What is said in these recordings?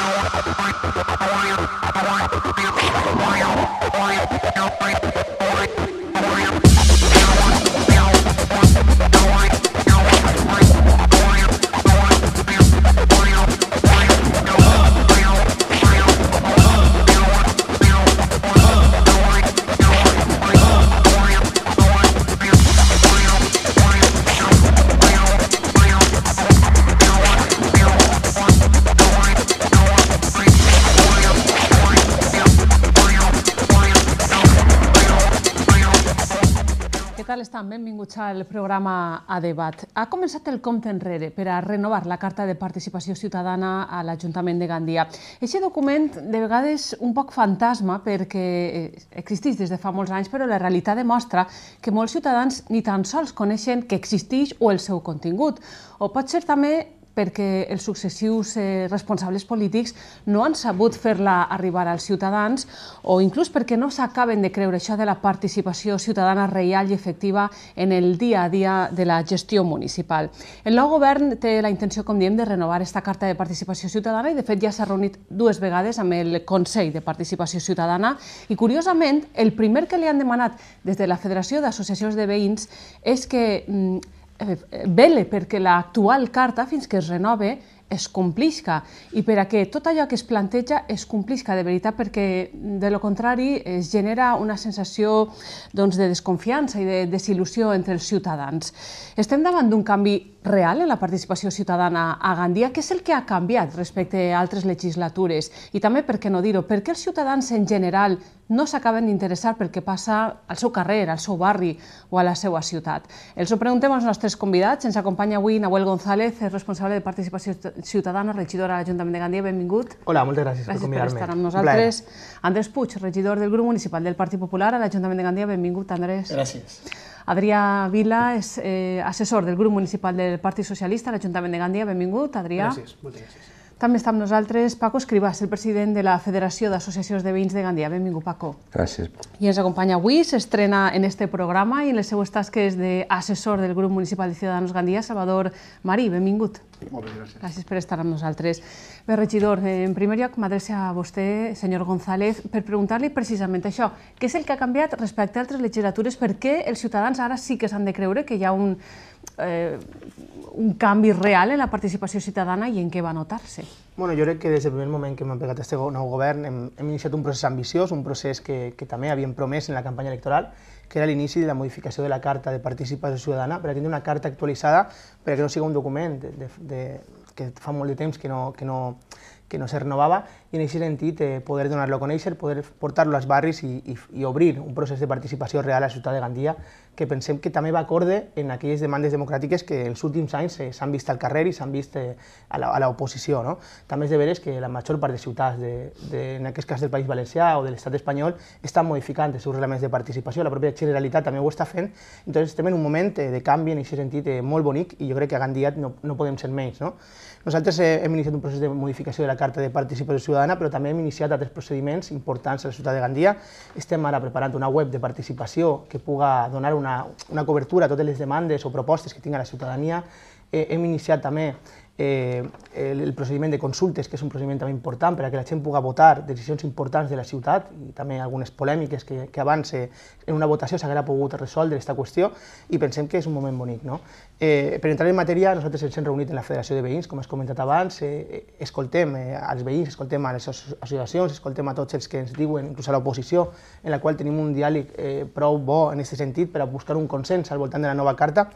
Música estan? Benvinguts al programa A Debat. Ha començat el compte enrere per a renovar la Carta de Participació Ciutadana a l'Ajuntament de Gandia. Aquest document, de vegades, un poc fantasma perquè eh, existeix des de fa molts anys, però la realitat demostra que molts ciutadans ni tan sols coneixen que existeix o el seu contingut. O pot ser també perquè els successius eh, responsables polítics no han sabut fer-la arribar als ciutadans o inclús perquè no s'acaben de creure això de la participació ciutadana real i efectiva en el dia a dia de la gestió municipal. El nou govern té la intenció, com diem, de renovar aquesta carta de participació ciutadana i, de fet, ja s'ha reunit dues vegades amb el Consell de Participació Ciutadana i, curiosament, el primer que li han demanat des de la Federació d'Associacions de Veïns és que mm, vele perquè l'actual carta, fins que es renove, es complisca i per a que tot allò que es planteja es complisca de veritat perquè de lo contrari es genera una sensació doncs, de desconfiança i de desil·lusió entre els ciutadans. Estem davant d'un canvi real en la participació ciutadana a Gandia? Què és el que ha canviat respecte a altres legislatures? I també, per què no dir-ho, per què els ciutadans en general no s'acaben d'interessar pel que passa al seu carrer, al seu barri o a la seva ciutat? Els ho preguntem als nostres convidats. Ens acompanya avui Nahuel González, responsable de Participació Ciutadana, regidor a l'Ajuntament de Gandia. Benvingut. Hola, moltes gràcies, gràcies per convidar-me. Gràcies per estar amb nosaltres. Andrés Puig, regidor del grup municipal del Partit Popular a l'Ajuntament de Gandia. Benvingut, Andrés. Gràcies. Adrià Vila és eh, assessor del grup municipal del Partit Socialista a l'Ajuntament de Gandia. Benvingut, Adrià. Gràcies, moltes gràcies. També està amb nosaltres Paco Escribas, el president de la Federació d'Associacions de Veïns de Gandia. Benvingut, Paco. Gràcies. I ens acompanya avui, s'estrena en este programa i en les seues tasques d'assessor del grup municipal de Ciudadanos Gandia, Salvador Marí. Benvingut. Moltes gràcies. Gràcies per estar amb nosaltres. Bé, regidor, eh, en primer lloc m'adreço a vostè, senyor González, per preguntar-li precisament això. Què és el que ha canviat respecte a altres legislatures? Per què els ciutadans ara sí que s'han de creure que hi ha un, eh, un canvi real en la participació ciutadana i en què va notar-se? Bueno, jo crec que des del primer moment que hem pegat aquest nou govern hem, hem iniciat un procés ambiciós, un procés que, que també havíem promès en la campanya electoral, que era l'inici de la modificació de la Carta de Participació Ciutadana per a tindre una carta actualitzada perquè no sigui un document de, de, de, que fa molt de temps que no, que no, que no se renovava i en aquest sentit eh, poder donar-lo a conèixer, poder portar-lo als barris i, i, i obrir un procés de participació real a la ciutat de Gandia que pensem que també va acorde en aquelles demandes democràtiques que els últims anys s'han vist al carrer i s'han vist eh, a l'oposició. No? També és de veres que la major part de ciutats, de, de, en aquest cas del País Valencià o de l'estat espanyol, estan modificant els seus reglaments de participació, la pròpia Generalitat també ho està fent, entonces estem en un moment eh, de canvi en aquest sentit eh, molt bonic i jo crec que a Gandia no, no podem ser menys. No? Nosaltres hem iniciat un procés de modificació de la Carta de Participació Ciutadana, però també hem iniciat altres procediments importants a la ciutat de Gandia. Estem ara preparant una web de participació que puga donar una, una cobertura a totes les demandes o propostes que tinga la ciutadania. Eh, hem iniciat també eh, el, el procediment de consultes, que és un procediment també important per a que la gent pugui votar decisions importants de la ciutat i també algunes polèmiques que, que abans eh, en una votació s'haguera pogut resoldre aquesta qüestió i pensem que és un moment bonic. No? Eh, per entrar en matèria, nosaltres ens hem reunit en la Federació de Veïns, com has comentat abans, eh, escoltem eh, als veïns, escoltem a les associacions, escoltem a tots els que ens diuen, inclús a l'oposició, en la qual tenim un diàleg eh, prou bo en aquest sentit per a buscar un consens al voltant de la nova carta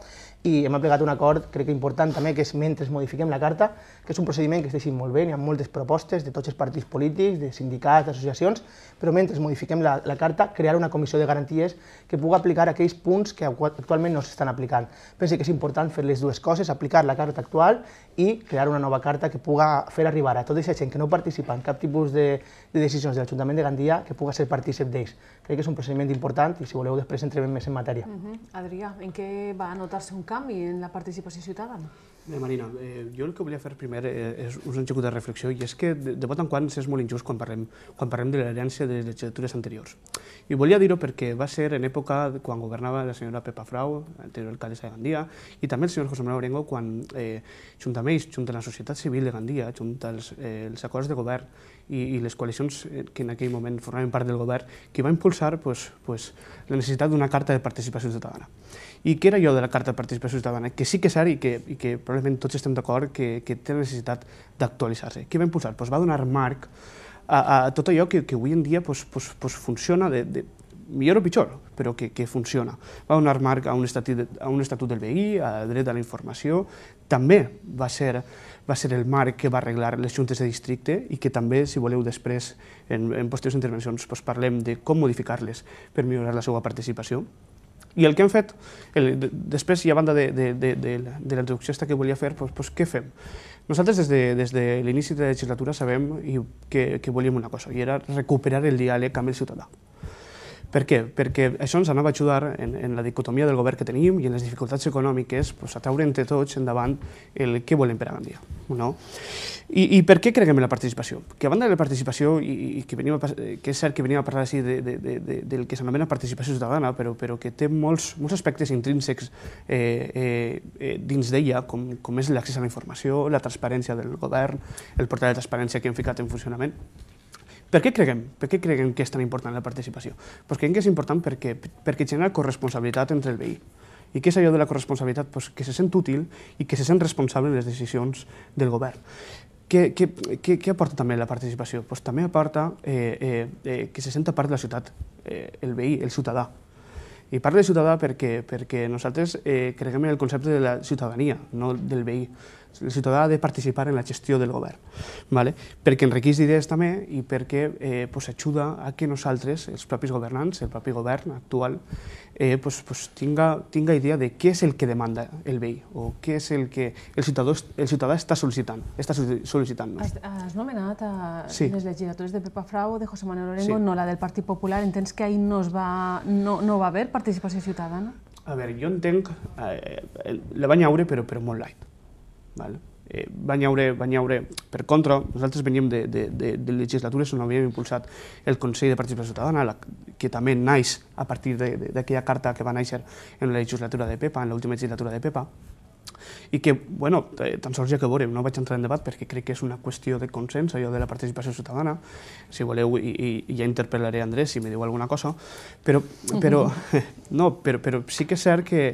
i hem aplicat un acord, crec que important també, que és mentre modifiquem la carta, que és un procediment que es deixi molt bé, hi ha moltes propostes de tots els partits polítics, de sindicats, d'associacions, però mentre modifiquem la, la carta, crear una comissió de garanties que pugui aplicar aquells punts que actualment no s'estan aplicant. Penso que és important fer les dues coses, aplicar la carta actual i crear una nova carta que puga fer arribar a tota aquesta gent que no participa en cap tipus de, de decisions de l'Ajuntament de Gandia que puga ser partícip d'ells. Crec que és un procediment important i si voleu després entrem més en matèria. Uh -huh. Adrià, en què va notar-se un canvi en la participació ciutadana? Bé, Marina, eh, jo el que volia fer primer eh, és un execut de reflexió i és que de, de pot en quant és molt injust quan parlem, quan parlem de l'herència de les legislatures anteriors. I volia dir-ho perquè va ser en època quan governava la senyora Pepa Frau, anterior alcaldessa de Gandia, i també el senyor José Manuel Orengo quan, eh, junt amb ells, junt amb la societat civil de Gandia, junt als eh, els acords de govern i, i les coalicions eh, que en aquell moment formaven part del govern, que va impulsar pues, pues, la necessitat d'una carta de participació ciutadana. I què era allò de la Carta de Participació Ciutadana? Que sí que és cert i que, i que probablement tots estem d'acord que, que té la necessitat d'actualitzar-se. Què va impulsar? Pues va donar marc a, a tot allò que, que avui en dia pues, pues, pues funciona de, de, millor o pitjor, però que, que funciona. Va donar marc a un, estatut, a un estatut del veí, al dret a la informació, també va ser, va ser el marc que va arreglar les juntes de districte i que també, si voleu, després, en, en posteriors intervencions, pues, parlem de com modificar-les per millorar la seva participació. I el que hem fet, el, de, després i a banda de, de, de, de, de la introducció que volia fer, doncs, doncs, què fem? Nosaltres des de, des de l'inici de la legislatura sabem i que, que volíem una cosa, i era recuperar el diàleg amb el ciutadà. Per què? Perquè això ens anava a ajudar en, en la dicotomia del govern que tenim i en les dificultats econòmiques pues, a treure entre tots endavant el què volem per a Gandia. No? I, I per què creguem en la participació? Que a banda de la participació, i, i que, venim a, que és cert que venim a parlar així de, de, de, de, del que s'anomena participació ciutadana, però, però que té molts, molts aspectes intrínsecs eh, eh, eh, dins d'ella, com, com és l'accés a la informació, la transparència del govern, el portal de transparència que hem ficat en funcionament, per què creguem? Per què creguem que és tan important la participació? Pues creiem que és important perquè, perquè genera corresponsabilitat entre el veí. I què és allò de la corresponsabilitat? Pues que se sent útil i que se sent responsable en les decisions del govern. Què, què, què, què aporta també la participació? Pues també aporta eh, eh, eh, que se senta part de la ciutat, eh, el veí, el ciutadà. I parlo de ciutadà perquè, perquè nosaltres eh, creguem en el concepte de la ciutadania, no del veí el ciutadà ha de participar en la gestió del govern, ¿vale? perquè enriqueix idees també i perquè eh, pues, ajuda a que nosaltres, els propis governants, el propi govern actual, eh, pues, pues, tinga, tinga idea de què és el que demanda el veí o què és el que el ciutadà, el ciutadà està sol·licitant. Està sol·licitant has, has nomenat a sí. les legislatures de Pepa Frau, de José Manuel Orengo, sí. no la del Partit Popular. Entens que ahir no, es va, no, no va haver participació ciutadana? A veure, jo entenc, eh, la va nyaure però, però molt light. Val? Eh, van, haure, van haure, per contra, nosaltres veníem de, de, de, de legislatures on havíem impulsat el Consell de Participació Ciutadana, la, que també naix a partir d'aquella carta que va néixer en la legislatura de PEPA, en l'última legislatura de PEPA, i que, bueno, eh, tan sols ja que veurem, no vaig entrar en debat perquè crec que és una qüestió de consens, allò de la participació ciutadana, si voleu, i, i ja interpel·laré Andrés si me diu alguna cosa, però, però, no, però, però sí que és cert que,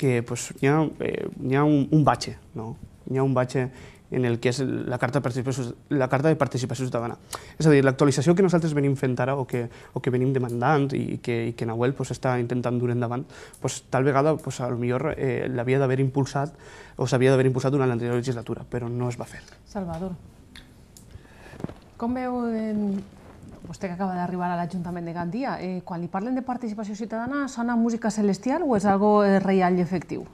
que pues, hi ha, eh, hi ha un, un batxe, no? Hi ha un batxe en el que és la carta de participació, la carta de participació ciutadana. És a dir, l'actualització que nosaltres venim fent ara o que, o que venim demandant i que, i que Nahuel pues, està intentant dur endavant, pues, tal vegada pues, millor eh, l'havia d'haver impulsat o s'havia d'haver impulsat durant l'anterior legislatura, però no es va fer. Salvador, com veu en... vostè que acaba d'arribar a l'Ajuntament de Gandia, eh, quan li parlen de participació ciutadana, sona música celestial o és algo eh, real i efectiu?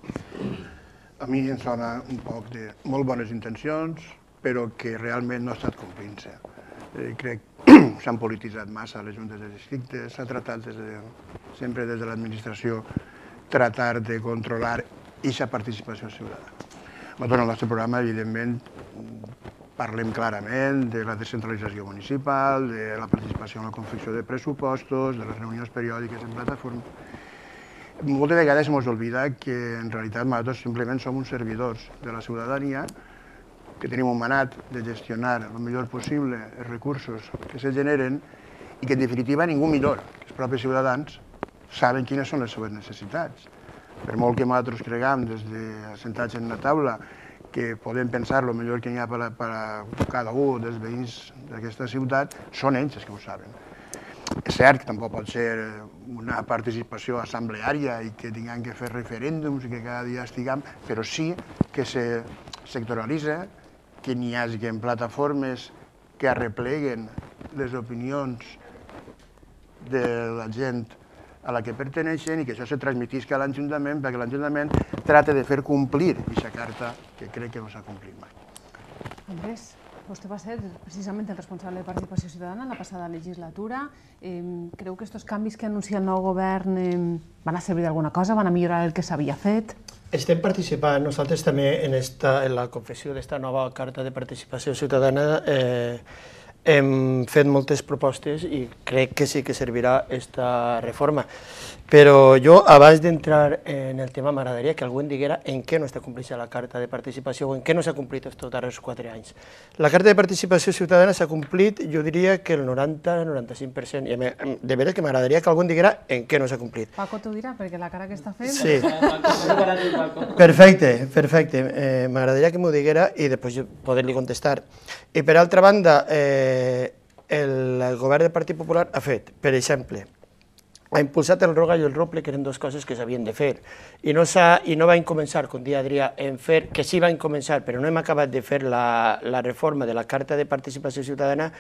A mi em sona un poc de molt bones intencions, però que realment no ha estat complint-se. Eh, crec que s'han polititzat massa les juntes de districtes, s'ha tratat des de, sempre des de l'administració tratar de controlar aquesta participació ciutadana. Nosaltres, en el nostre programa, evidentment, parlem clarament de la descentralització municipal, de la participació en la confecció de pressupostos, de les reunions periòdiques en plataforma, moltes vegades ens oblida que en realitat nosaltres simplement som uns servidors de la ciutadania que tenim un manat de gestionar el millor possible els recursos que se generen i que en definitiva ningú millor que els propis ciutadans saben quines són les seves necessitats. Per molt que nosaltres cregam des de sentats en una taula que podem pensar el millor que hi ha per a, per a cada un dels veïns d'aquesta ciutat, són ells els que ho saben. És cert que tampoc pot ser una participació assembleària i que tinguem que fer referèndums i que cada dia estiguem, però sí que se sectoralitza, que n'hi hagi plataformes que arrepleguen les opinions de la gent a la que perteneixen i que això se transmetisca a l'Ajuntament perquè l'Ajuntament trata de fer complir aquesta carta que crec que no s'ha complit mai. Andrés. Vostè va ser precisament el responsable de participació ciutadana en la passada legislatura. Creu que aquests canvis que anuncia el nou govern van a servir d'alguna cosa? Van a millorar el que s'havia fet? Estem participant nosaltres també en, esta, en la confessió d'esta nova carta de participació ciutadana. Eh, hem fet moltes propostes i crec que sí que servirà aquesta reforma. Però jo, abans d'entrar en el tema, m'agradaria que algú em diguera en què no està complint la carta de participació o en què no s'ha complit estos darrers quatre anys. La carta de participació ciutadana s'ha complit, jo diria que el 90-95%, i de veres que m'agradaria que algú em diguera en què no s'ha complit. Paco t'ho dirà, perquè la cara que està fent... Sí. perfecte, perfecte. Eh, m'agradaria que m'ho diguera i després poder-li contestar. I per altra banda, eh, el, el govern del Partit Popular ha fet, per exemple, ha impulsat el roga i el rople, que eren dues coses que s'havien de fer. I no, I no van començar, com dia Adrià, en fer, que sí van començar, però no hem acabat de fer la, la reforma de la Carta de Participació Ciutadana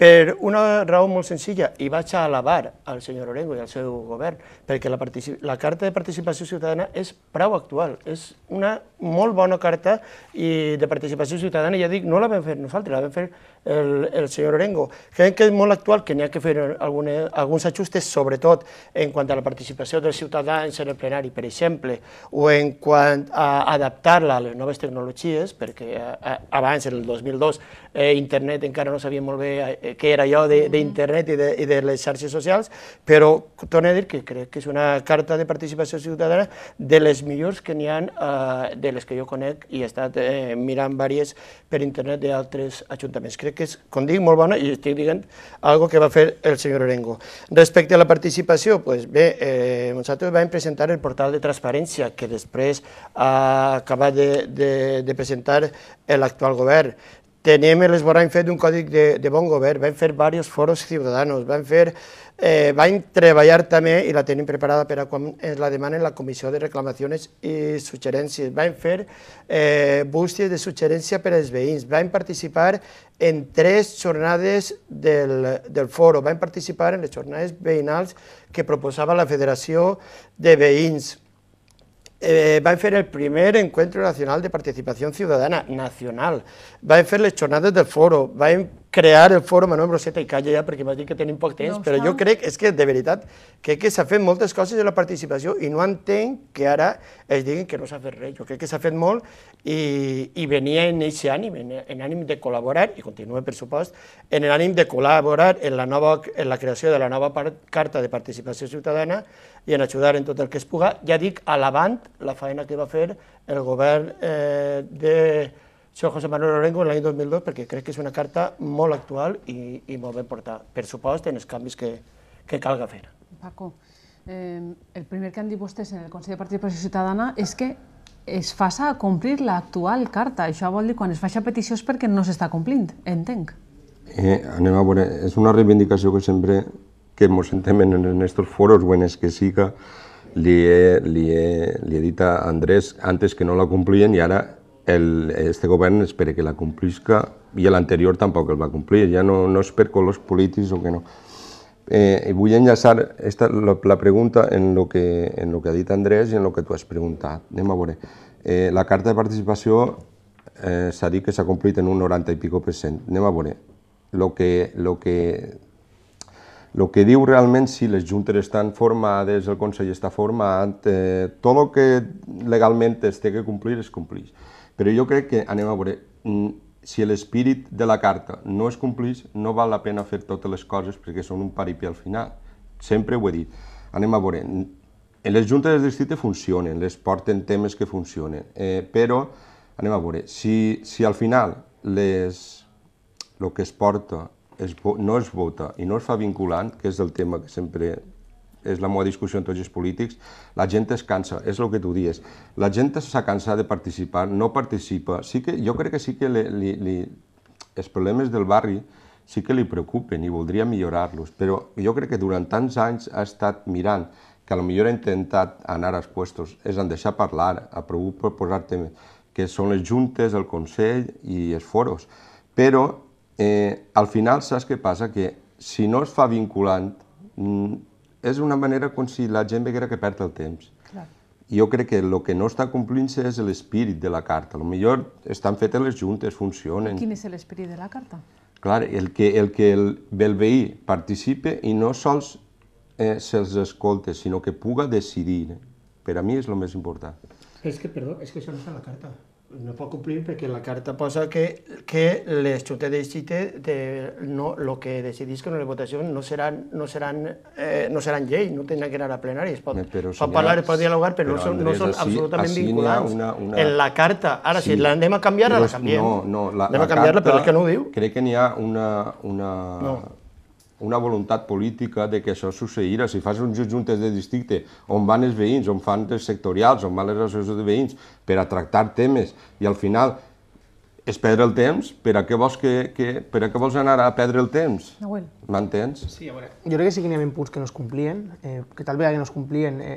per una raó molt senzilla, i vaig a alabar al senyor Orengo i al seu govern, perquè la, la Carta de Participació Ciutadana és prou actual, és una molt bona carta i de participació ciutadana, ja dic, no la vam fer nosaltres, la vam fer el, el senyor Orengo. Crec que és molt actual, que n'hi ha que fer alguna, alguns ajustes, sobretot en quant a la participació dels ciutadans en el plenari, per exemple, o en quant a adaptar-la a les noves tecnologies, perquè a, a, abans, en el 2002, eh, internet encara no sabia molt bé eh, què era allò d'internet i, de, i de les xarxes socials, però torno a dir que crec que és una carta de participació ciutadana de les millors que n'hi ha, eh, de les que jo conec i he estat eh, mirant vàries per internet d'altres ajuntaments. Crec que és, com dic, molt bona i estic dient algo que va fer el senyor Orengo. Respecte a la participació, pues bé, eh, nosaltres vam presentar el portal de transparència que després ha acabat de, de, de presentar l'actual govern. Tenim l'esborrany fet d'un còdic de, de bon govern, vam fer diversos foros ciutadanos, vam fer, eh, vam treballar també, i la tenim preparada per a quan ens la demanen la Comissió de Reclamacions i Suggerències, vam fer eh, bústies de suggerència per als veïns, vam participar en tres jornades del, del foro, vam participar en les jornades veïnals que proposava la Federació de Veïns, eh, van fer el primer Encuentro Nacional de Participació Ciutadana, nacional. Van fer les jornades del foro, van crear el fòrum Manuel Roseta i calla ja perquè m'has dit que tenim poc temps, no però jo crec, és que de veritat, crec que s'ha fet moltes coses de la participació i no entenc que ara es diguin que no s'ha fet res. Jo crec que s'ha fet molt i, i venia en aquest ànim, en, en ànim de col·laborar, i continua per supost, en l'ànim de col·laborar en la, nova, en la creació de la nova part, Carta de Participació Ciutadana i en ajudar en tot el que es puga. Ja dic, alabant la feina que va fer el govern eh, de soy José Manuel Orengo l'any 2002 perquè crec que és una carta molt actual i, i molt ben portada, per supost, en els canvis que, que calga fer. Paco, eh, el primer que han dit vostès en el Consell de Participació Ciutadana és que es faça a complir l'actual carta. Això vol dir quan es faci petició és perquè no s'està complint, entenc. Eh, anem a veure, és una reivindicació que sempre que ens sentem en aquests foros o en els que siga, li he, li, he, li he dit a Andrés antes que no la complien i ara el, este govern espera que la complisca i l'anterior tampoc el va complir, ja no, no és per colors polítics o que no. Eh, vull enllaçar esta, la, la pregunta en lo, que, en lo que ha dit Andrés i en lo que tu has preguntat. Anem a veure. Eh, la carta de participació eh, s'ha dit que s'ha complit en un 90 i pico per cent. Anem a veure. Lo que, lo que, lo que diu realment si les juntes estan formades, el Consell està format, eh, tot el que legalment es té que complir es compleix. Però jo crec que, anem a veure, mm, si l'espírit de la carta no es compleix, no val la pena fer totes les coses perquè són un paripi al final. Sempre ho he dit. Anem a veure, en les juntes de districte funcionen, les porten temes que funcionen, eh, però, anem a veure, si, si al final les, el que es porta es, no es vota i no es fa vinculant, que és el tema que sempre és la meva discussió amb tots els polítics, la gent es cansa, és el que tu dius. La gent s'ha cansat de participar, no participa. Sí que, jo crec que sí que li, li, li, els problemes del barri sí que li preocupen i voldria millorar-los, però jo crec que durant tants anys ha estat mirant que millor ha intentat anar als puestos, és en deixar parlar, a proposar temes, que són les juntes, el Consell i els foros. Però eh, al final saps què passa? Que si no es fa vinculant, mm, és una manera com si la gent veguera que perd el temps. Clar. Jo crec que el que no està complint-se és l'espírit de la carta. A lo millor estan fetes les juntes, funcionen. Quin és l'esperit de la carta? Clar, el que el, que el, el veí participe i no sols eh, se'ls escolta, sinó que puga decidir. Per a mi és el més important. És que, perdó, és que això no està en la carta. No pot complir perquè la carta posa que, que les juntes de districte de, no, lo que decidisquen en les votacions no seran, no seran, eh, no seran llei, no tindran que anar a plenari. Es pot, Però si pot parlar, es pot dialogar, però, però, no són, no Andrés, són així- absolutament així vinculants. una- una- En la carta, ara Sí. si l'anem a canviar, Però la canviem. No, no, la, anem la a canviar-la, però és que no ho diu. Crec que n'hi ha una, una, No. Una voluntat política de que això succeirà. Si fas uns juntes de districte on van els veïns, on fan els sectorials, on van les associacions de veïns per a tractar temes i al final és perdre el temps, per a què vols, que, que, per a què vols anar a perdre el temps? Nahuel. M'entens? Sí, a veure, jo crec que sí que n'hi havia punts que no es complien, eh, que tal vegada que no es complien eh,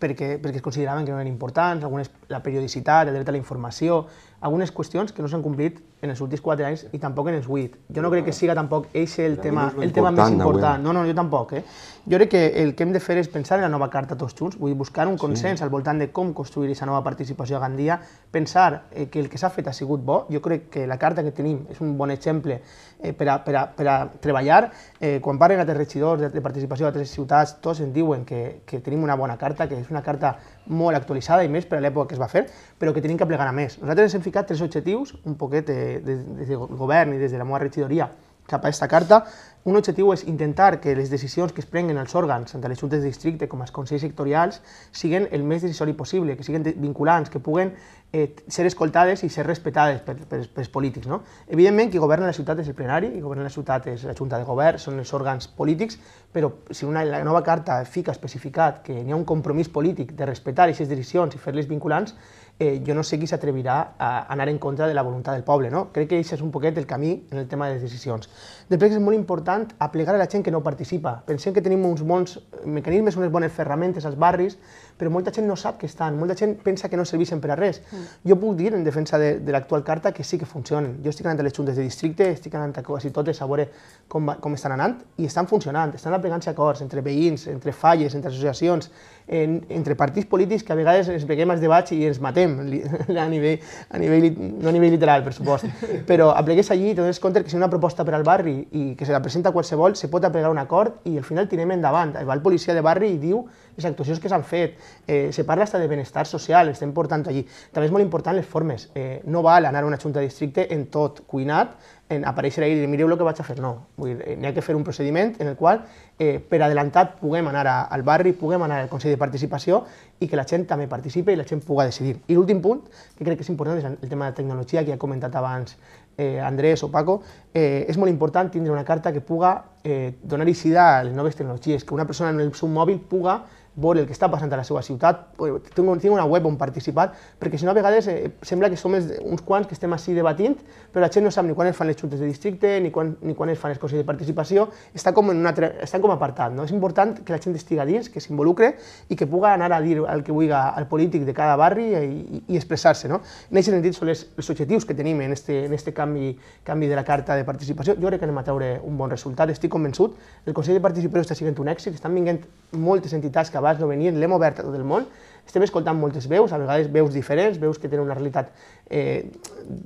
perquè, perquè es consideraven que no eren importants, algunes, la periodicitat, el dret a la informació, algunes qüestions que no s'han complit en els últims quatre anys i tampoc en els vuit. Jo no crec que siga tampoc eixe el tema, el tema més important. No, no, jo tampoc. Eh? Jo crec que el que hem de fer és pensar en la nova carta tots junts, vull buscar un consens al voltant de com construir aquesta nova participació a Gandia, pensar eh, que el que s'ha fet ha sigut bo. Jo crec que la carta que tenim és un bon exemple eh, per, a, per, a, per a treballar. Eh, quan parlen altres regidors de, de participació d'altres ciutats, tots ens diuen que, que tenim una bona carta, que és una carta molt actualitzada i més per a l'època que es va fer, però que tenim que plegar a més. Nosaltres ens hem ficat tres objectius, un poquet eh, des, del govern i des de la meva regidoria, cap a aquesta carta. Un objectiu és intentar que les decisions que es prenguen els òrgans, tant a les juntes de districte com als consells sectorials, siguin el més decisori possible, que siguin vinculants, que puguen eh, ser escoltades i ser respectades per, per, pels polítics. No? Evidentment, qui governa la ciutat és el plenari, qui governa la ciutat és la junta de govern, són els òrgans polítics, però si una, la nova carta fica especificat que n'hi ha un compromís polític de respectar aquestes decisions i fer-les vinculants, eh, jo no sé qui s'atrevirà a anar en contra de la voluntat del poble. No? Crec que aquest és un poquet el camí en el tema de les decisions. Després és molt important aplegar a la gent que no participa. Pensem que tenim uns bons mecanismes, unes bones ferramentes als barris, però molta gent no sap que estan, molta gent pensa que no serveixen per a res. Jo puc dir, en defensa de, de l'actual carta, que sí que funcionen. Jo estic anant a les juntes de districte, estic anant a quasi totes a veure com, va- com estan anant, i estan funcionant, estan aplegant-se acords entre veïns, entre falles, entre associacions, en, entre partits polítics que a vegades ens veiem als debats i ens matem, a nivell, a nivell, no a nivell literal, per supost, però aplegues allí i te dones compte que si una proposta per al barri i que se la presenta qualsevol, se pot aplegar un acord i al final tirem endavant. Va el policia de barri i diu les actuacions que s'han fet, eh, se parla hasta de benestar social, estem portant allí. També és molt important les formes, eh, no val anar a una junta de districte en tot cuinat, en aparèixer ahí i dir, mireu el que vaig a fer, no. Vull dir, eh, n'hi ha que fer un procediment en el qual eh, per adelantat puguem anar a, al barri, puguem anar al Consell de Participació i que la gent també participi i la gent puga decidir. I l'últim punt, que crec que és important, és el tema de tecnologia que ja ha comentat abans eh, Andrés o Paco, eh, és molt important tindre una carta que puga eh, donar eixida a les noves tecnologies, que una persona en el seu mòbil puga veure el que està passant a la seva ciutat, tinc, un- tinc una web on participar, perquè si no a vegades eh, sembla que som uns quants que estem així debatint, però la gent no sap ni quan es fan les juntes de districte, ni quan, ni quan es fan els consells de participació, està com, en una, estan com apartat. No? És important que la gent estigui dins, que s'involucre i que puga anar a dir el que vulgui al polític de cada barri i, i, i expressar-se. No? En aquest sentit són les, els objectius que tenim en este, en este canvi, canvi de la carta de participació. Jo crec que anem a treure un bon resultat, estic convençut. El Consell de Participació està sent un èxit, estan vinguent moltes entitats que abans no venien, l'hem obert a tot el món, estem escoltant moltes veus, a vegades veus diferents, veus que tenen una realitat eh,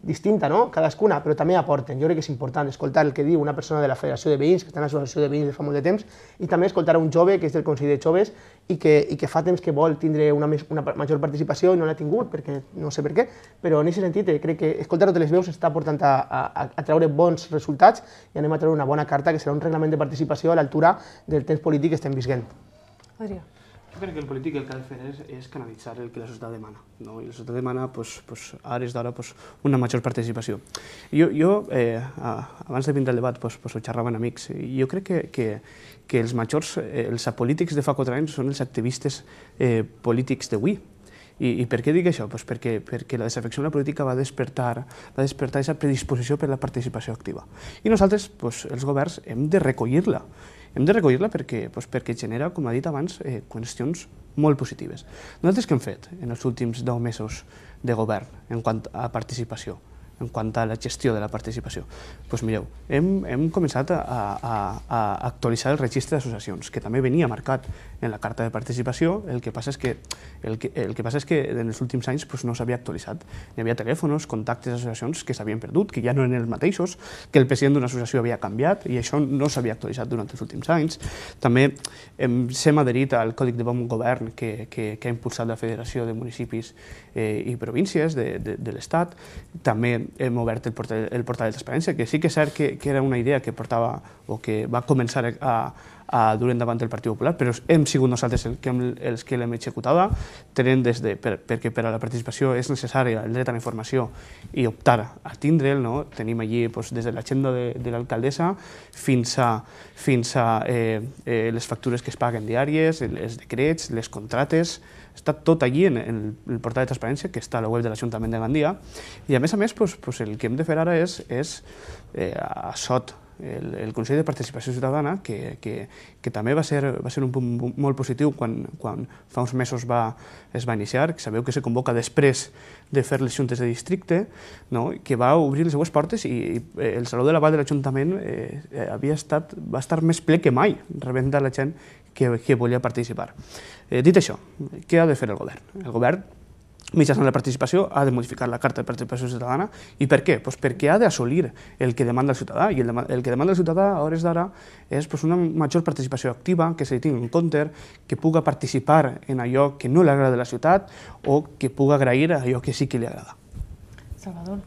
distinta, no? cadascuna, però també aporten. Jo crec que és important escoltar el que diu una persona de la Federació de Veïns, que està en l'associació de veïns de fa molt de temps, i també escoltar un jove que és del Consell de Joves i que, i que fa temps que vol tindre una, més, una major participació i no l'ha tingut, perquè no sé per què, però en aquest sentit eh, crec que escoltar totes les veus està portant a, a, a treure bons resultats i anem a treure una bona carta que serà un reglament de participació a l'altura del temps polític que estem visquent. Adrià. Jo crec que el polític el que ha de fer és, és canalitzar el que la societat demana. No? I la societat demana, pues, pues, a hores d'ara, pues, una major participació. Jo, jo eh, a, abans de vindre al debat, pues, pues, ho xerraven amics. I jo crec que, que, que els majors, eh, els apolítics de fa quatre anys són els activistes eh, polítics d'avui. I, I per què dic això? Pues perquè, perquè la desafecció en la política va despertar, va despertar aquesta predisposició per la participació activa. I nosaltres, pues, els governs, hem de recollir-la. Hem de recollir-la perquè, pues, perquè genera, com ha dit abans, eh, qüestions molt positives. Nosaltres què hem fet en els últims 10 mesos de govern en quant a participació? En quant a la gestió de la participació? Doncs mireu, hem, hem començat a, a, a actualitzar el registre d'associacions, que també venia marcat en la carta de participació, el que passa és que, el que, el que, passa és que en els últims anys pues, no s'havia actualitzat. Hi havia telèfons, contactes d'associacions que s'havien perdut, que ja no eren els mateixos, que el president d'una associació havia canviat i això no s'havia actualitzat durant els últims anys. També hem, hem adherit al Còdic de Bon Govern que, que, que ha impulsat la Federació de Municipis eh, i Províncies de, de, de l'Estat. També hem obert el portal, el portal de transparència, que sí que és cert que, que era una idea que portava o que va començar a, a dur endavant el Partit Popular, però hem sigut nosaltres el que hem, els que l'hem executada, tenint des de, per, perquè per a la participació és necessària el dret a la informació i optar a tindre'l, no? tenim allí doncs, des de l'agenda de, de l'alcaldessa fins a, fins a eh, eh, les factures que es paguen diàries, els decrets, les contrates, està tot allí en, en el portal de transparència que està a la web de l'Ajuntament de Gandia i a més a més doncs, doncs el que hem de fer ara és, és eh, a sot el, el Consell de Participació Ciutadana, que, que, que també va ser, va ser un punt molt positiu quan, quan fa uns mesos va, es va iniciar, que sabeu que se convoca després de fer les juntes de districte, no? que va obrir les seues portes i, i el Saló de la Vall de l'Ajuntament eh, havia estat, va estar més ple que mai, rebent de la gent que, que volia participar. Eh, dit això, què ha de fer el govern? El govern mitjançant la participació ha de modificar la Carta de Participació Ciutadana. I per què? Pues perquè ha d'assolir el que demanda el ciutadà, i el, el que demanda el ciutadà a hores d'ara és pues, una major participació activa, que se tingui un compte, que puga participar en allò que no li agrada de la ciutat o que puga agrair allò que sí que li agrada. Salvador.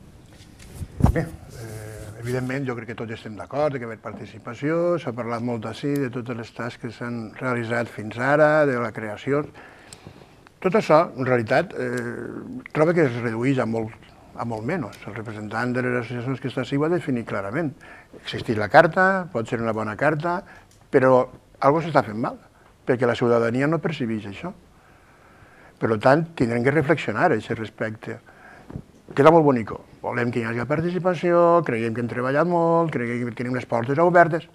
Bé, evidentment jo crec que tots estem d'acord que hi ha participació, s'ha parlat molt d'ací, de totes les tasques que s'han realitzat fins ara, de la creació, tot això, en realitat, eh, trobo que es redueix a molt, a molt menys. El representant de les associacions que està així ho ha definit clarament. Existeix la carta, pot ser una bona carta, però alguna s'està fent mal, perquè la ciutadania no percebeix això. Per tant, tindrem que reflexionar a aquest respecte. Queda molt bonic. Volem que hi hagi participació, creiem que hem treballat molt, creiem que tenim les portes obertes,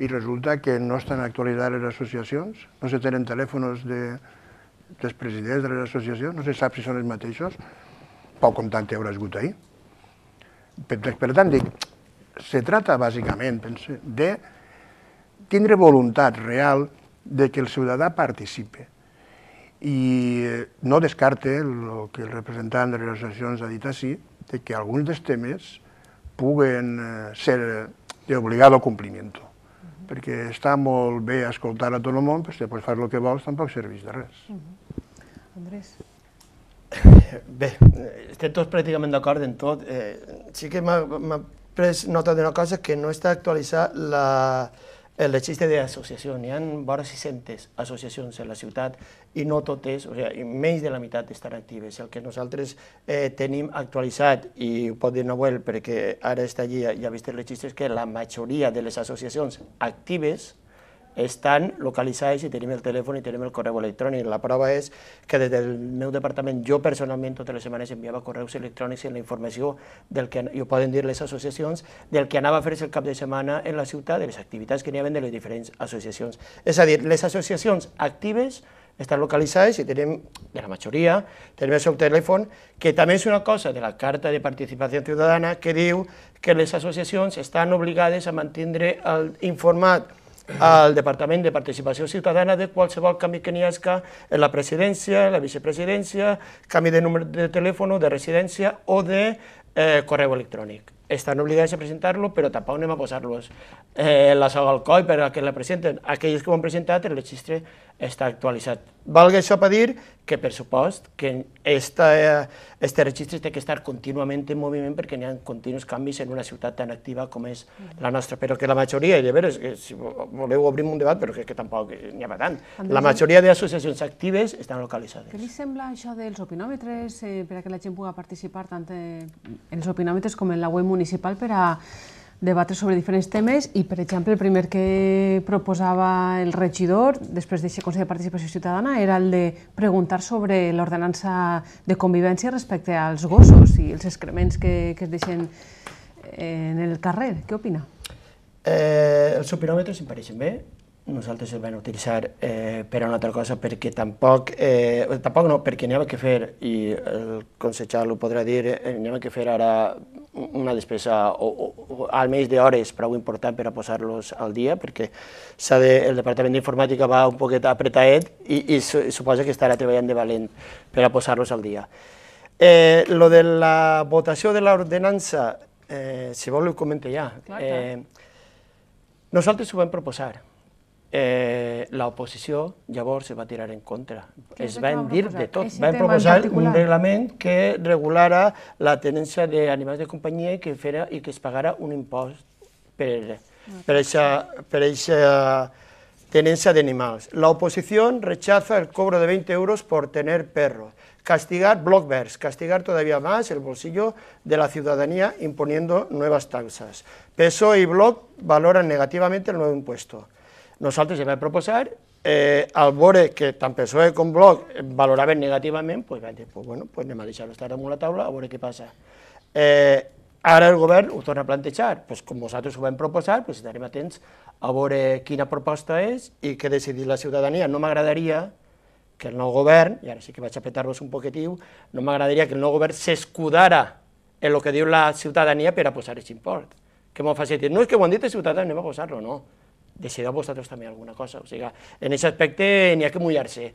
i resulta que no estan actualitzades les associacions, no se tenen telèfons de, dels presidents de les associacions, no se sap si són els mateixos, Pau Comtant haurà esgut ahir. Per, per tant, dic, se trata bàsicament pense, de tindre voluntat real de que el ciutadà participe i no descarte el que el representant de les associacions ha dit així, de que alguns dels temes puguen eh, ser d'obligado compliment perquè està molt bé escoltar a tot el món, però si després fas el que vols tampoc serveix de res. Uh -huh. Andrés? Bé, estem tots pràcticament d'acord en tot. Eh, sí que m'ha pres nota d'una cosa que no està actualitzat la, el registre d'associacions. Hi ha vora 600 associacions en la ciutat i no totes, o sigui, menys de la meitat estan actives. El que nosaltres eh, tenim actualitzat, i ho pot dir Noel perquè ara està allí, ja ha vist el registre, és que la majoria de les associacions actives estan localitzades i tenim el telèfon i tenim el correu electrònic. La prova és que des del meu departament, jo personalment totes les setmanes enviava correus electrònics en la informació del que, i ho poden dir les associacions, del que anava a fer el cap de setmana en la ciutat, de les activitats que n'hi havia de les diferents associacions. És a dir, les associacions actives estan localitzades i tenim, de la majoria, tenim el seu telèfon, que també és una cosa de la Carta de Participació Ciutadana que diu que les associacions estan obligades a mantindre el informat al Departament de Participació Ciutadana de qualsevol canvi que n'hi hagi en la presidència, la vicepresidència, canvi de número de telèfon, de residència o de eh, correu electrònic. Estan obligats a presentar-lo, però tampoc anem a posar-los eh, la soga al coll per a que la presenten. Aquells que ho han presentat, el registre està actualitzat. Valga això per dir que, per supost, que esta, este registre té que estar contínuament en moviment perquè n'hi ha continus canvis en una ciutat tan activa com és la nostra, però que la majoria, i a veure, que si voleu obrim un debat, però que, que tampoc n'hi ha tant, la majoria d'associacions actives estan localitzades. Què li sembla això dels opinòmetres eh, per a que la gent pugui participar tant en els opinòmetres com en la web municipal per a debatre sobre diferents temes i, per exemple, el primer que proposava el regidor després d'aquest Consell de Participació Ciutadana era el de preguntar sobre l'ordenança de convivència respecte als gossos i els excrements que, que es deixen en el carrer. Què opina? Eh, els opinòmetres em pareixen bé, nosaltres el vam utilitzar eh, per a una altra cosa, perquè tampoc, eh, tampoc no, perquè n'hi ha que fer, i el consejal ho podrà dir, eh, n'hi ha que fer ara una despesa o, o, o almenys d'hores prou important per a posar-los al dia, perquè de, el Departament d'Informàtica va un poquet apretadet i, i suposa que estarà treballant de valent per a posar-los al dia. Eh, lo de la votació de l'ordenança, eh, si vol ho comento ja. Clar, clar. Eh, nosaltres ho vam proposar. Eh, L'oposició llavors se va tirar en contra. Es van dir de tot. Van proposar un reglament que regulara la tenència d'animals de companyia i que, fera, i que es pagara un impost per, per aquesta per eixa tenencia de animals. La oposición rechaza el cobro de 20 euros por tener perros. Castigar Blockverse, castigar todavía más el bolsillo de la ciudadanía imponiendo nuevas taxas. PSOE y Bloc valoran negativamente el nuevo impuesto. Nosaltres ja vam proposar, eh, al veure que tant PSOE com Bloc valoraven negativament, pues, vam dir, pues, bueno, pues anem a deixar-ho estar damunt la taula a veure què passa. Eh, ara el govern ho torna a plantejar, pues, com vosaltres ho vam proposar, pues, estarem atents a veure quina proposta és i què decidir la ciutadania. No m'agradaria que el nou govern, i ara sí que vaig a petar-vos un poquetiu, no m'agradaria que el nou govern s'escudara en el que diu la ciutadania per a posar aquest import. Que m'ho faci dir, no és que ho han dit els ciutadans, anem a posar-lo, no. Decideu vosaltres també alguna cosa. O sigui, en aquest aspecte n'hi ha que mullar-se.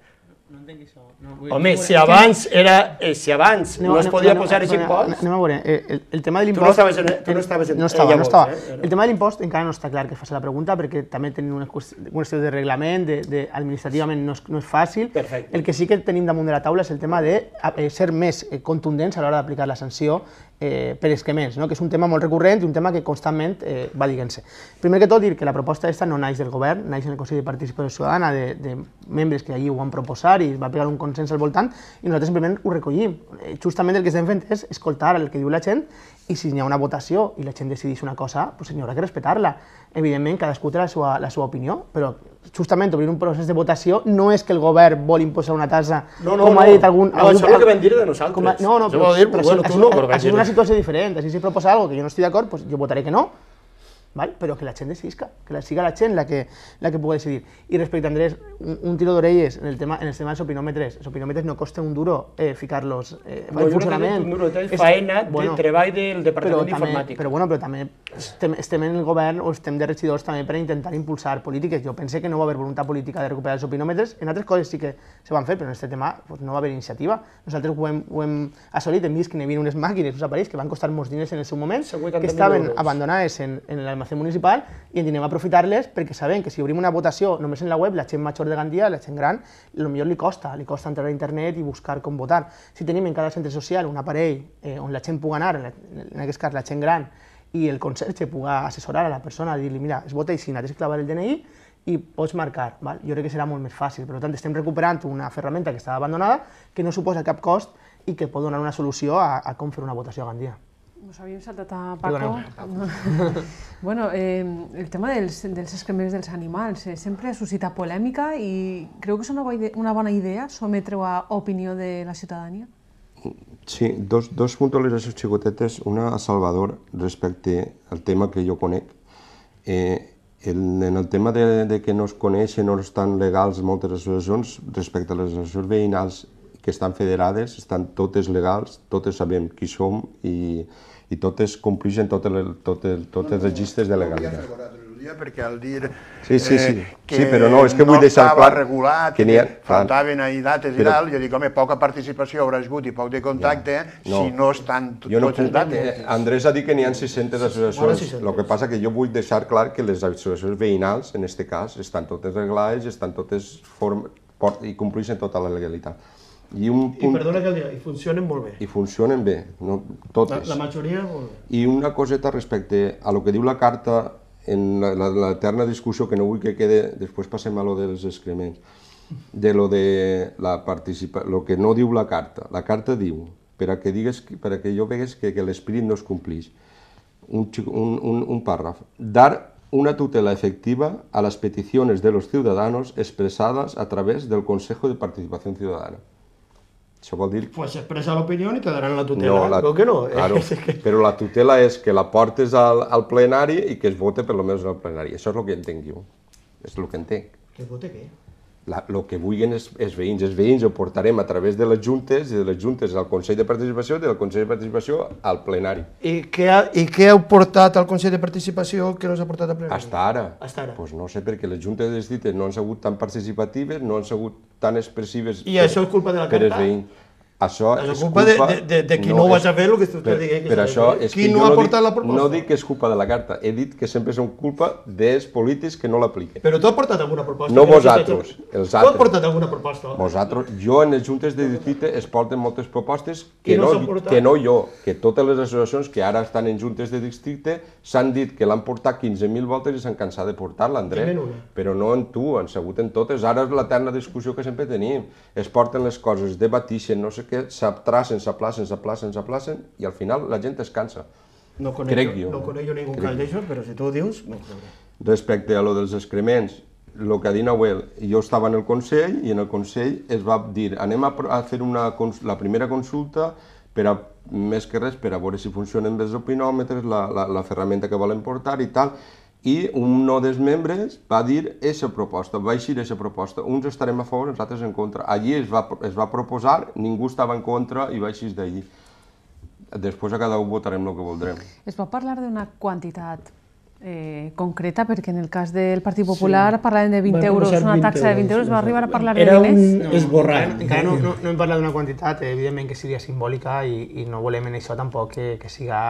No entenc això. No, vull, Home, si abans, era, eh, si abans no, no es podia no, posar aquest impost... Anem a veure, eh, el, el tema de l'impost... Tu no estaves, en, tu no estaves en, no estava, llavors, no estava. Eh? El tema de l'impost encara no està clar que faci la pregunta perquè també tenim una qüestió de reglament, de, de, administrativament no és, no és fàcil. Perfecte. El que sí que tenim damunt de la taula és el tema de eh, ser més contundents a l'hora d'aplicar la sanció eh, per esquements, no? que és un tema molt recurrent i un tema que constantment eh, va dient-se. Primer que tot dir que la proposta aquesta no naix del govern, naix en el Consell de Participació Ciutadana de, de membres que allí ho van proposar i va pegar un consens al voltant i nosaltres simplement ho recollim. Eh, justament el que estem fent és escoltar el que diu la gent i si hi ha una votació i la gent decideix una cosa, doncs n'hi haurà que respectar-la. Evidentment, cadascú té la seva, la seva opinió, però justament obrir un procés de votació no és que el govern vol imposar una tasa, no, no, com ha dit algun... No, algun, això és el que vam dir de nosaltres. Com a, no, no, però, dir, però, però bueno, tu no, però és una situació diferent. Si se proposa algo que jo no estic d'acord, pues jo votaré que no, ¿vale? però que la gent decidisca, que la siga la gent la que, la que pugui decidir. I respecte a Andrés, un, un tiro d'orelles en el tema en el tema dels opinòmetres. Els opinòmetres no costa un duro eh, ficar-los eh, no, en funcionament. Un duro, és faena bueno, de treball del Departament d'Informàtica. Però, bueno, però també estem, estem en el govern o estem de regidors també per intentar impulsar polítiques. Jo pense que no va haver voluntat política de recuperar els opinòmetres. En altres coses sí que se van fer, però en aquest tema pues, no va haver iniciativa. Nosaltres ho hem, ho hem assolit, hem vist que n'hi havia unes màquines, uns aparells que van costar molts diners en el seu moment, que estaven abandonades en, en l'almacén municipal i ens anem a aprofitar-les perquè sabem que si obrim una votació només en la web, la gent major de Gandia, la gent gran, millor li costa, li costa entrar a internet i buscar com votar. Si tenim en cada centre social un aparell eh, on la gent pugui anar, en aquest cas la gent gran, i el conserge puga assessorar a la persona, dir-li, mira, es vota així, tens que clavar el DNI i pots marcar. Val? Jo crec que serà molt més fàcil. Per tant, estem recuperant una ferramenta que estava abandonada, que no suposa cap cost i que pot donar una solució a, a com fer una votació a Gandia. Nos havíem saltat a Paco. Paco. bueno, eh, el tema dels, dels excrements dels animals eh, sempre suscita polèmica i creu que és una, una bona idea sometre-ho a opinió de la ciutadania? Sí, dos, dos puntualitzacions xicotetes, una a Salvador respecte al tema que jo conec. Eh, el, en el tema de, de que no es coneixen o no estan legals moltes associacions, respecte a les associacions veïnals que estan federades, estan totes legals, totes sabem qui som i, i totes compleixen totes, les, totes, totes els registres de legalitat perquè al dir sí, sí, sí. Eh, que sí, però no, és que vull no deixar clar regulat, que, ha, faltaven ahir dates però, i tal, jo dic, home, poca participació haurà hagut i poc de contacte ja, no. si no estan jo no tots els dates. Eh, Andrés ha dit que n'hi ha 600 associacions, el que passa que jo vull deixar clar que les associacions veïnals, en aquest cas, estan totes reglades, estan totes form, i compleixen tota la legalitat. I, un punt... I perdona que dia, i funcionen molt bé. I funcionen bé, no, totes. La, la majoria molt bé. I una coseta respecte a lo que diu la carta en l'eterna discussió, que no vull que quede, després passem a lo dels excrements, de lo de la participa... lo que no diu la carta. La carta diu, per a que, digues, per a que jo vegués que, que l'espírit no es complix, un, un, un, un párrafo. Dar una tutela efectiva a las peticiones de los ciudadanos expresadas a través del Consejo de Participación Ciudadana. Això vol dir... Pues expresa l'opinió i te daran la tutela. No, la... que no? Claro, però la tutela és que la portes al, al plenari i que es vote per lo menos al plenari. Això és el que entenc jo. és el que entenc. Que vote què? La, el que vulguin els, els veïns. Els veïns ho portarem a través de les juntes, i de les juntes al Consell de Participació, i del Consell de Participació al plenari. I què, ha, I què heu portat al Consell de Participació que no s'ha portat a plenari? Hasta ara. Hasta ara. Pues no sé, perquè les juntes de districte no han sigut tan participatives, no han sigut tan expressives I això és culpa de la per els carta? veïns. Això És és culpa de- de- de- de qui no ho és- vas a fer, el que tu per, estàs dient, Per això és Qui que no ha dic- portat la proposta? No dic que és culpa de la carta, he dit que sempre són culpa dels polítics que no l'apliquen. Però tu has portat alguna proposta? No vosaltres, t'has- els Tu has altres. portat alguna proposta? Vosaltres, jo en les juntes de districte es porten moltes propostes que no no, que no jo, que totes les associacions que ara estan en juntes de districte s'han dit que l'han portat 15.000 voltes i s'han cansat de portar-la, André. Però no en tu, han sigut en totes. Ara és l'eterna discussió que sempre tenim. Es porten les coses, es debatixen, no sé què, s'atracen, s'aplacen, s'aplacen, s'aplacen, i al final la gent es cansa. No conec, Crec jo. No conec jo ningú Crec d'això, però si tu ho dius. Respecte a lo dels excrements, el que ha dit Nahuel, jo estava en el Consell i en el Consell es va dir anem a, fer una, la primera consulta per a, més que res per a veure si funcionen els opinòmetres, la, la, la ferramenta que volen portar i tal, i un dels membres va dir aquesta proposta, va eixir aquesta proposta. Uns estarem a favor, els altres en contra. Allí es va, es va proposar, ningú estava en contra i va eixir d'allí. Després a cada un votarem el que voldrem. Es va parlar d'una quantitat eh, concreta, perquè en el cas del Partit Popular sí. parlàvem de 20 Va euros, una 20 taxa de 20 euros, va no arribar a parlar Era de diners? un esborrany. Encara no, no, no hem parlat d'una quantitat, eh, evidentment que seria simbòlica i, i no volem en això tampoc que, que siga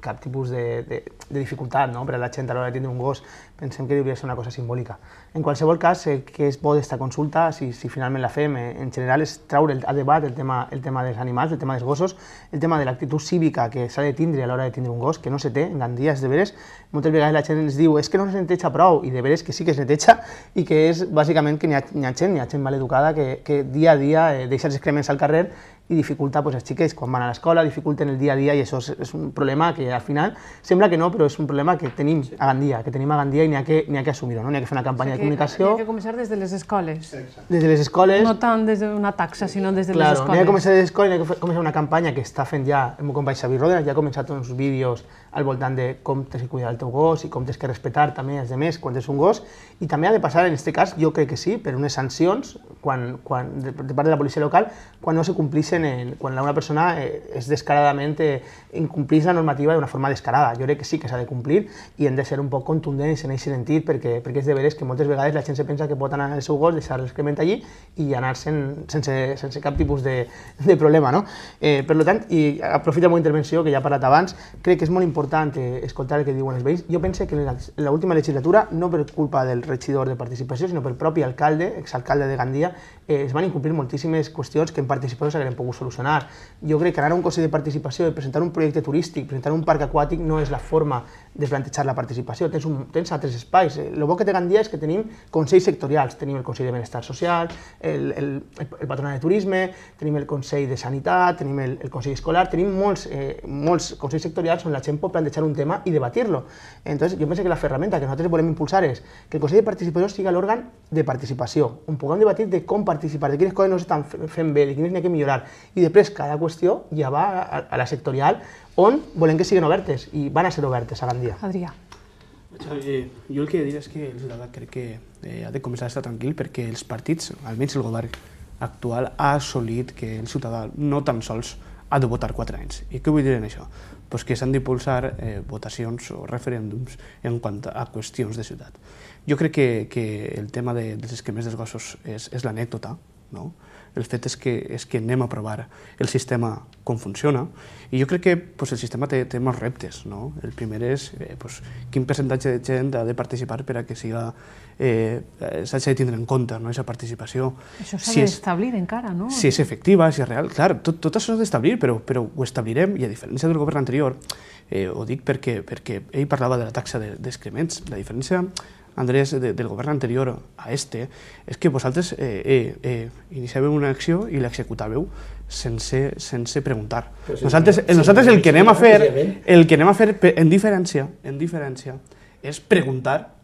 cap tipus de, de, de dificultat no? per a la gent a l'hora de tindre un gos. Pensem que hauria de ser una cosa simbòlica. En qualsevol cas, el que és bo d'esta consulta, si, si finalment la fem, eh, en general és traure el, a debat el tema, el tema dels animals, el tema dels gossos, el tema de l'actitud cívica que s'ha de tindre a l'hora de tindre un gos, que no se té en Gandia, és de veres, moltes vegades la gent ens diu és que no es neteja prou, i de veres que sí que es neteja, i que és bàsicament que n'hi ha, ha gent, n'hi ha gent maleducada que, que dia a dia eh, deixa els excrements al carrer i dificulta pues, els xiquets quan van a l'escola, dificulten el dia a dia i això és, és un problema que al final sembla que no, però és un problema que tenim a Gandia, que tenim a Gandia i n'hi ha que, n'hi ha que assumir-ho, no? n'hi ha que fer una campanya de comunicació Hi ha que començar des de les escoles. des de les escoles, No tant des d'una taxa, sinó des de les Claro, n'hi ha escoles. que començar des de les escoles, n'hi ha que començar una campanya que està fent ja el meu company Xavi Rodenas, ja ha començat uns vídeos al voltant de com tens que cuidar el teu gos i com tens que respectar també els demés quan tens un gos i també ha de passar, en aquest cas, jo crec que sí, per unes sancions quan, quan, de, de part de la policia local quan no se complixen, en, quan una persona eh, és descaradament eh, la normativa d'una forma descarada. Jo crec que sí que s'ha de complir i hem de ser un poc contundents en aquest sentit perquè, perquè és de veres que moltes vegades la gent se pensa que pot anar al seu gos, deixar l'excrement allí i anar-se'n sense, sense cap tipus de, de problema. No? Eh, per tant, i aprofito la meva intervenció, que ja he parlat abans, crec que és molt important eh, escoltar el que diuen els veïns. Jo penso que en l'última legislatura, no per culpa del regidor de participació, sinó pel propi alcalde, exalcalde de Gandia, eh, es van incomplir moltíssimes qüestions que en participació s'hagueren pogut solucionar. Jo crec que anar a un Consell de Participació i presentar un projecte turístic, presentar un parc aquàtic, no és la forma de plantejar la participació. Tens, un, tens altres espais. El bo que té Gandia és que tenim consells sectorials. Tenim el Consell de Benestar Social, el, el, el Patronat de Turisme, tenim el Consell de Sanitat, tenim el, el Consell Escolar, tenim molts, eh, molts consells sectorials on la gent pot plantejar un tema i debatir-lo. Entonces, jo penso que la ferramenta que nosaltres volem impulsar és que el Consell de Participació sigui l'òrgan de participació, on puguem debatir de com participar, de quines coses no s'estan fe- fent bé, de quines n'hi ha que millorar, i després cada qüestió ja va a, a la sectorial on volem que siguin obertes, i van a ser obertes a Gandia. Adrià. Eh, jo el que he de dir és que el ciutadà crec que eh, ha de començar a estar tranquil perquè els partits, almenys el govern actual, ha assolit que el ciutadà no tan sols ha de votar quatre anys. I què vull dir en això? Pues que s'han d'impulsar eh, votacions o referèndums en quant a qüestions de ciutat. Jo crec que, que el tema de, dels esquemes dels gossos és, és l'anècdota, no? El fet és que, és que anem a provar el sistema com funciona i jo crec que pues, el sistema té, té molts reptes. No? El primer és eh, pues, quin percentatge de gent ha de participar per a que siga eh, s'hagi de tindre en compte no, aquesta participació. Això s'ha Si d'establir encara, no? si és efectiva, si és real, clar, tot, tot això s'ha d'establir, però, però ho establirem i a diferència del govern anterior, eh, ho dic perquè, perquè ell parlava de la taxa de- d'excrements, la diferència, Andrés, de, del govern anterior a este, és que vosaltres eh, eh, eh, iniciàveu una acció i l'executàveu sense, sense preguntar. Si- Nosaltres, si- nosaltres el que anem a si- fer, si- el que anem a fer en diferència, en diferència, és preguntar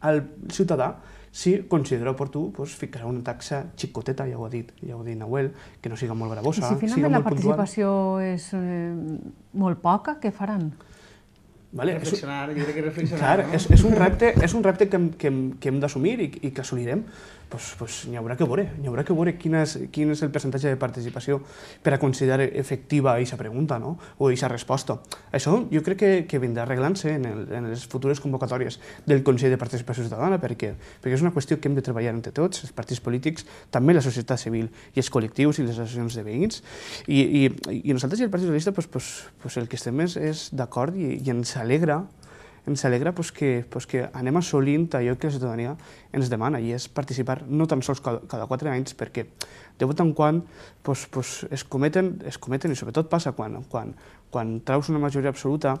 al ciutadà si considera oportú pues, ficar una taxa xicoteta, ja ho ha dit, ja ho ha dit Nahuel, que no siga molt I gravosa, si siga finalment la molt puntual. participació és eh, molt poca, què faran? Vale? Reflexionar, jo crec que reflexionar, Clar, no? és, és un repte, és un repte que, hem- que, hem, que hem d'assumir i, i que assolirem. Pues, pues, n'hi haurà que veure, n'hi haurà que veure quin és, quin és el percentatge de participació per a considerar efectiva aquesta pregunta no? o aquesta resposta. Això jo crec que, que vindrà arreglant-se en, el, en les futures convocatòries del Consell de Participació Ciutadana perquè, perquè és una qüestió que hem de treballar entre tots, els partits polítics, també la societat civil i els col·lectius i les associacions de veïns. I, i, i nosaltres i el Partit Socialista pues, pues, pues el que estem és, és d'acord i, i ens alegra ens alegra pues, que, pues, que anem assolint allò que la ciutadania ens demana, i és participar no tan sols cada, cada quatre anys, perquè de tant en quan pues, pues, es, cometen, es cometen, i sobretot passa quan, quan, quan traus una majoria absoluta,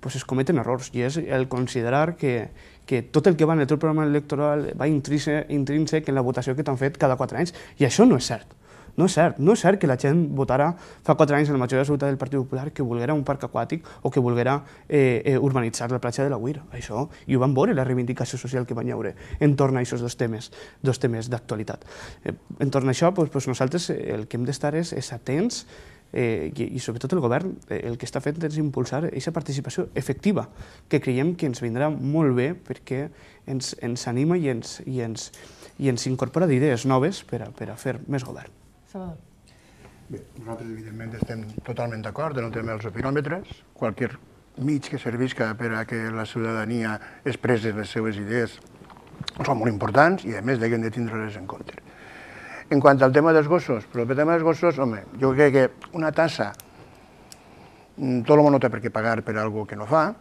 pues, es cometen errors, i és el considerar que, que tot el que va en el teu programa electoral va intrínsec, en la votació que t'han fet cada quatre anys, i això no és cert. No és cert, no és cert que la gent votara fa quatre anys en la majoria absoluta del Partit Popular que volguera un parc aquàtic o que volguera eh, eh, urbanitzar la platja de la Uir. Això, i ho van veure la reivindicació social que van haure entorn a aquests dos temes, dos temes d'actualitat. Eh, entorn a això, pues, pues nosaltres eh, el que hem d'estar és, és atents eh, i, i sobretot el govern eh, el que està fent és impulsar aquesta participació efectiva, que creiem que ens vindrà molt bé perquè ens, ens anima i ens, i ens, i ens incorpora d'idees noves per a, per a fer més govern. Salvador. Bé, nosaltres evidentment estem totalment d'acord en el tema dels opinòmetres. Qualsevol mig que servisca per a que la ciutadania expressi les seues idees són molt importants i a més d'haguem de tindre-les en compte. En quant al tema dels gossos, però el tema dels gossos, home, jo crec que una tassa, mm, tot el món no té per què pagar per algo que no fa,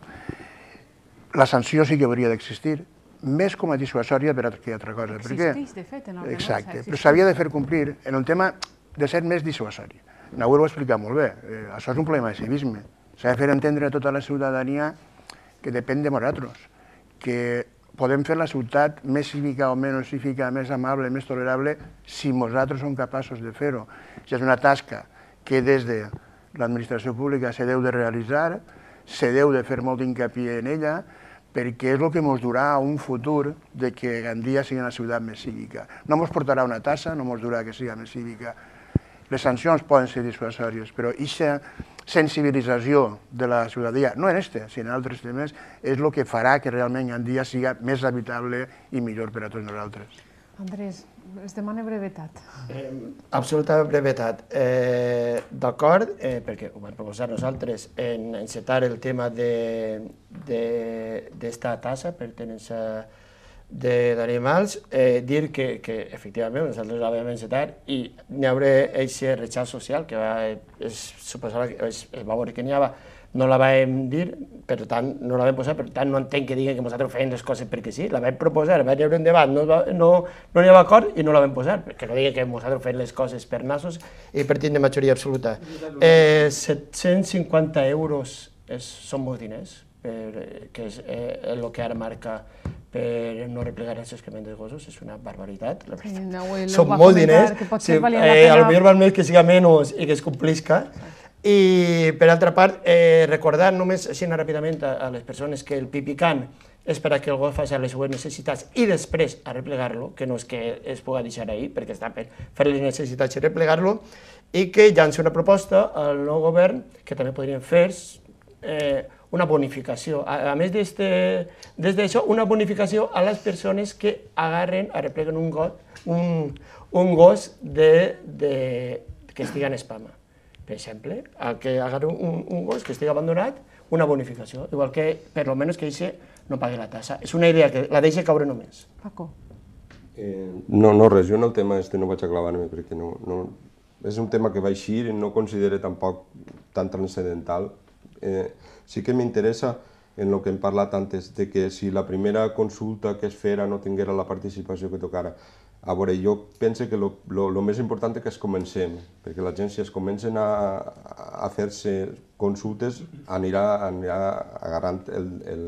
la sanció sí que hauria d'existir, més com a dissuasòria per a que altra cosa. Existeix, de fet, en ordenança, Exacte, però s'havia de fer complir en el tema de ser més dissuasori. Nahuel ho ha explicat molt bé, eh, això és un problema de civisme. S'ha de fer entendre a tota la ciutadania que depèn de nosaltres, que podem fer la ciutat més cívica o menys cívica, més amable, més tolerable, si nosaltres som capaços de fer-ho. Això és una tasca que des de l'administració pública se deu de realitzar, se deu de fer molt hincapié en ella, perquè és el que ens durà un futur de que Gandia sigui una ciutat més cívica. No ens portarà una tassa, no ens durà que sigui més cívica. Les sancions poden ser dissuasòries, però aquesta sensibilització de la ciutadania, no en este, sinó en altres temes, és el que farà que realment Gandia sigui més habitable i millor per a tots nosaltres. Andrés, es demana brevetat. Absoluta brevetat. Eh, D'acord, eh, perquè ho vam proposar nosaltres en encetar el tema de de- d'esta tassa per tenencia de- d'animals, eh, dir que, que efectivament nosaltres la vam encetar i n'hi haurà aquest rechaç social que va, es, suposava que es, es va veure que n'hi havia, no la vam dir, per tant, no la vam posar, per tant, no entenc que diguen que nosaltres fèiem les coses perquè sí, la vam proposar, va haver un debat, no, va, no, no n'hi havia acord i no la vam posar, perquè no diguen que nosaltres fem les coses per nassos i per tindre majoria absoluta. Eh, 750 euros és, són molts diners, per, eh, que és eh, el que ara marca per no replegar els excrements dels gossos, és una barbaritat. La veritat. Ho Són va molt comentar, diners, que potser sí, eh, pena- lo millor val més que siga menys i que es complisca. I, per altra part, eh, recordar només així ràpidament a, a les persones que el pipicant és per a que gos faci les seues necessitats i després a replegar-lo, que no és que es pugui deixar ahir, perquè està per fer les necessitats i replegar-lo, i que llanci una proposta al nou govern que també podrien fer eh, una bonificació. A, a més d'això, una bonificació a les persones que agarren, arrepleguen un gos, un, un gos de, de, que estigui en espama. Per exemple, a que agarri un, un gos que estigui abandonat, una bonificació. Igual que, per lo menos, que eixe no pagui la tassa. És una idea que la deixa caure només. Paco. Eh, no, no, res, jo en el tema este no vaig a clavar-me perquè no, no, és un tema que va eixir i no considero tampoc tan transcendental. Eh, sí que m'interessa en el que hem parlat antes, de que si la primera consulta que es fera no tinguera la participació que tocara. A veure, jo penso que el més important és que es comencem, perquè la gent si es comencen a, a fer-se consultes anirà, anirà agarrant el, el,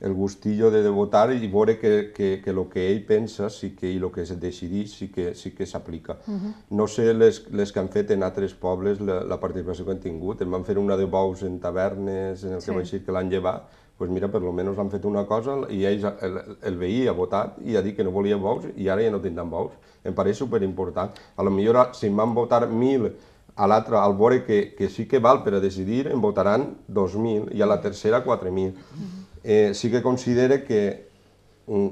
el gustillo de, de votar i veure que, que, que el que ell pensa sí que, i el que es decideix sí que sí que s'aplica. Uh -huh. No sé les, les que han fet en altres pobles la, la participació que han tingut. En van fer una de bous en tavernes, en el que Sí. va ser que l'han llevat, pues mira, per lo menos han fet una cosa i ells, el, el veí ha votat i ha dit que no volia bous i ara ja no tindran bous. Em pareix superimportant. A lo millor si em van votar mil a l'altre, al veure que, que sí que val per a decidir, en votaran 2.000 i a la tercera 4.000. Eh, sí que considere que mm,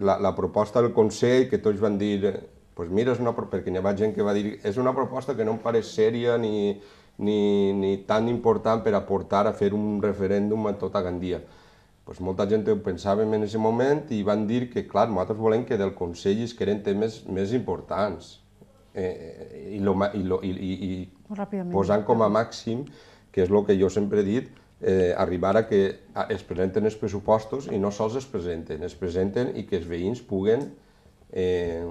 la, la proposta del Consell, que tots van dir, pues mira, és una, perquè hi ha gent que va dir, és una proposta que no em pareix sèria ni, ni, ni tan important per aportar a fer un referèndum a tota Gandia. Pues molta gent ho pensàvem en aquest moment i van dir que, clar, nosaltres volem que del Consell es queden temes més importants. Eh, i, lo, i, lo, i, i, i posant com a màxim, que és el que jo sempre he dit, eh, arribar a que es presenten els pressupostos i no sols es presenten, es presenten i que els veïns puguen eh,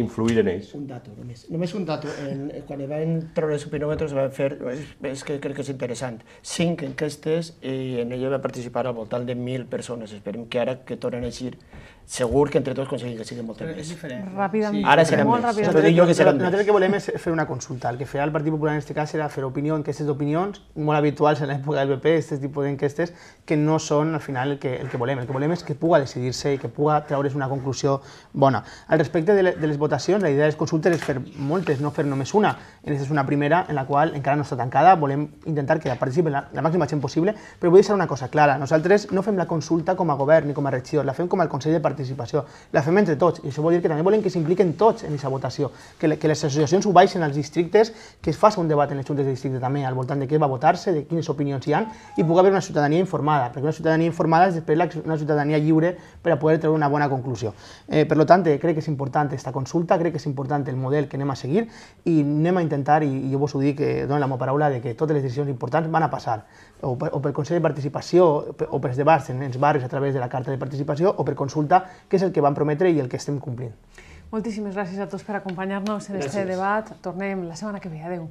influir en ells. Un dato, només. Només un dato. En, quan van treure els opinòmetres van fer, és, és que crec que és interessant, cinc enquestes i en ella va participar al voltant de mil persones. Esperem que ara que tornen a eixir segur que entre tots aconseguim que siguin moltes més. És diferent. Ràpidament. Sí. Ara serà molt més. ràpidament. Nosaltres, jo que serà Nosaltres el que volem és fer una consulta. El que feia el Partit Popular en aquest cas era fer opinió, enquestes d'opinions, molt habituals en l'època del PP, aquest tipus d'enquestes, que no són al final el que, el que volem. El que volem és que puga decidir-se i que puga treure's una conclusió bona. Al respecte de, le, de les votacions, la idea de les consultes és fer moltes, no fer només una. Aquesta és una primera en la qual encara no està tancada, volem intentar que participi la, la màxima gent possible, però vull deixar una cosa clara. Nosaltres no fem la consulta com a govern ni com a regidor, la fem com a Consell de Participació la fem entre tots, i això vol dir que també volem que s'impliquen tots en aquesta votació, que, que les associacions ho baixen als districtes, que es faci un debat en les juntes de districte també al voltant de què va votar-se, de quines opinions hi ha, i pugui haver una ciutadania informada, perquè una ciutadania informada és després una ciutadania lliure per a poder treure una bona conclusió. Eh, per tant, crec que és important aquesta consulta, crec que és important el model que anem a seguir i anem a intentar, i, i jo vos ho dic, eh, dono la meva paraula, de que totes les decisions importants van a passar o, per, o pel Consell de Participació o per els debats en els barris a través de la carta de participació o per consulta, que és el que vam prometre i el que estem complint. Moltíssimes gràcies a tots per acompanyar-nos en aquest debat. Tornem la setmana que ve. Adéu.